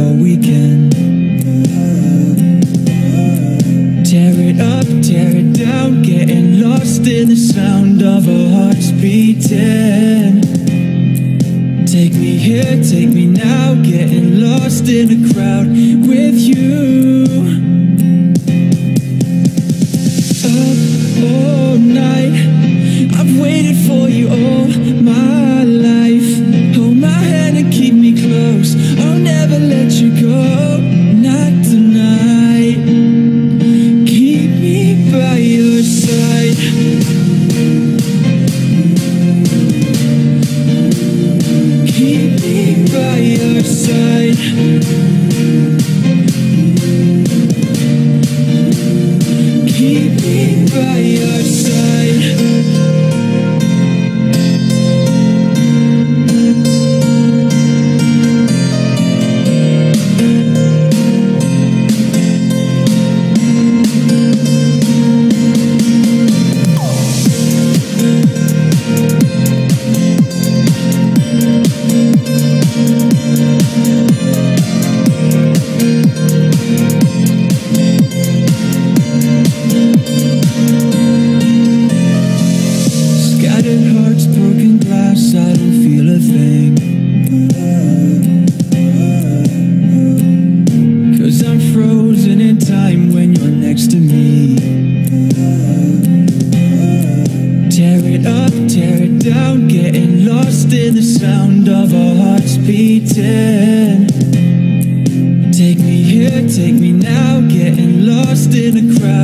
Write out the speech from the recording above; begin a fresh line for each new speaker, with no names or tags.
all weekend. Tear it up, tear it down, getting lost in the sound of our hearts beating. Take me here, take me now, getting lost in a crowd with you. Up all night, I've waited for you all my life. By your side. Scattered hearts, broken glass, I don't feel a thing. Cause I'm frozen in time when you're next to me. Tear it up, tear it down, getting lost in the sound of our hearts beating. Take me here, take me now, getting lost in a crowd